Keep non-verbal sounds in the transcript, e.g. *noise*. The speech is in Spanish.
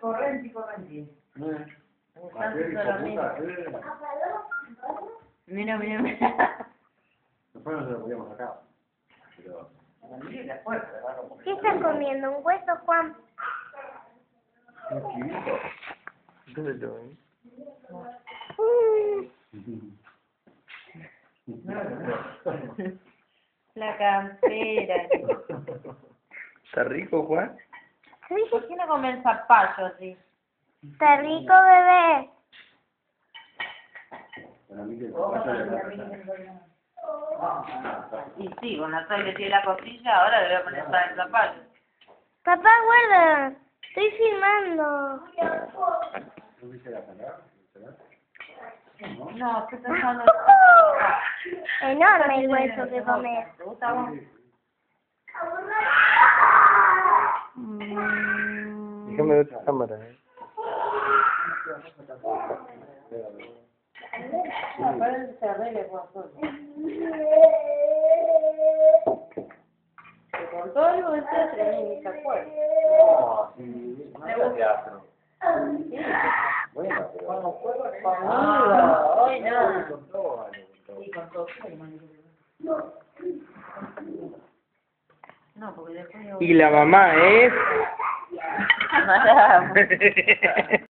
Correnti, correnti. Mira, mira, mira. Después no se lo podíamos sacar. Pero... ¿Qué estás comiendo? ¿Un hueso, Juan? Un chivito. Mm, La campera. *laughs* ¿Está rico, Juan? ¿Por qué no comen zapallo así? Está rico, bebé. El da- Y sí, con la sal que tiene la costilla, ahora le voy a poner sal en zapallo. Papá, guarda. Estoy filmando. ¿No viste la salada? No, estoy pensando *laughs* Enorme el hueso que comes. ¿Te gusta vos? Déjame ver cámara, eh. Se sí, teatro. Bueno. No, porque después yo... Y la mamá es... *laughs* *laughs*